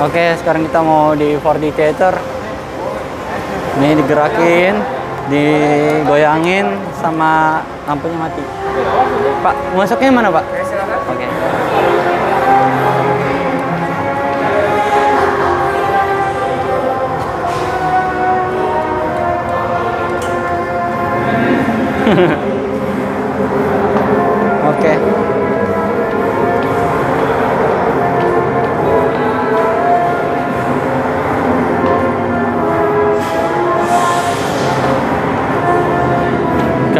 Oke, sekarang kita mau di 4D Theater. Ini digerakin, digoyangin sama lampunya mati. Pak, masuknya mana, Pak? Oke. Oke.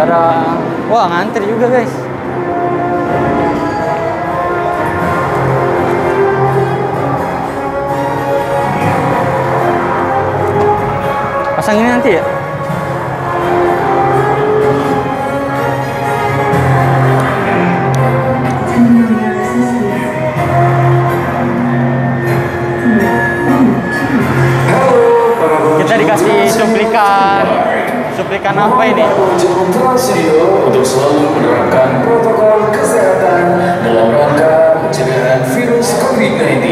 Cara wah ngantri juga guys. Pasang ini nanti ya? Kita dikasih cuplikan cuplikan apa ini? Untuk selalu menerapkan protokol kesehatan dalam rangka pencegahan virus COVID-19.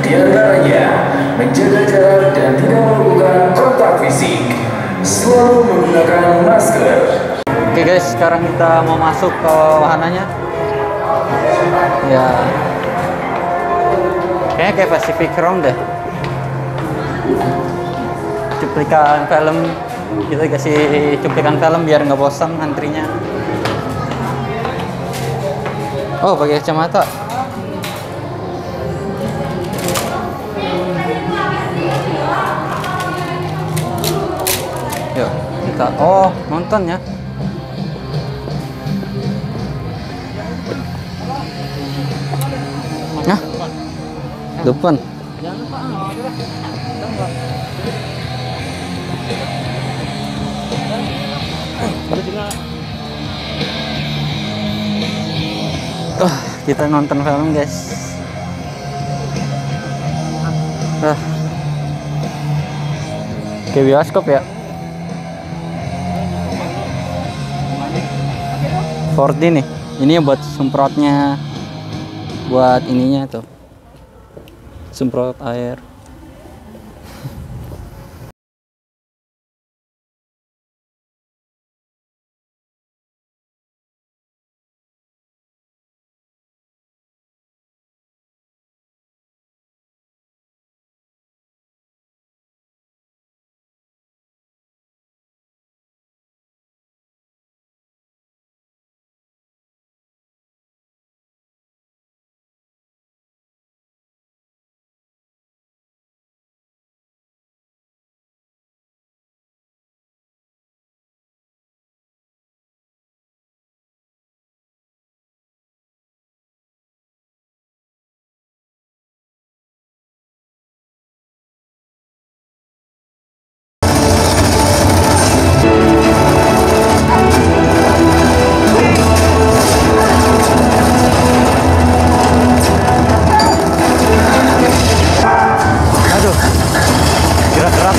Di antaranya, menjaga jarak dan tidak melakukan kontak fisik. Selalu menggunakan masker. Oke guys, sekarang kita mau masuk ke wahananya. Ya. Kayaknya kayak Pacific Rim deh. Cuplikan film kita kasih cuplikan film biar nggak bosan antrinya. Oh, pakai kacamata. Yuk, kita oh, nonton ya. Nah, depan. Kita nonton film guys. Ah. Kayak bioskop ya. 4D nih. Ini buat semprotnya buat ininya tuh. Semprot air. Jadi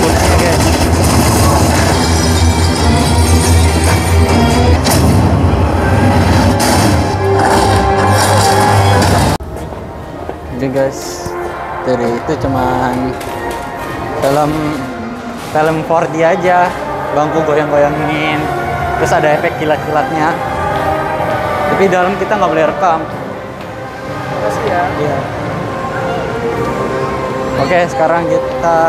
guys, jadi itu cuman film film 4D aja, bangku goyang-goyangin, terus ada efek kilat-kilatnya. Tapi dalam kita nggak boleh rekam. Makasih ya. Iya. Oke, sekarang kita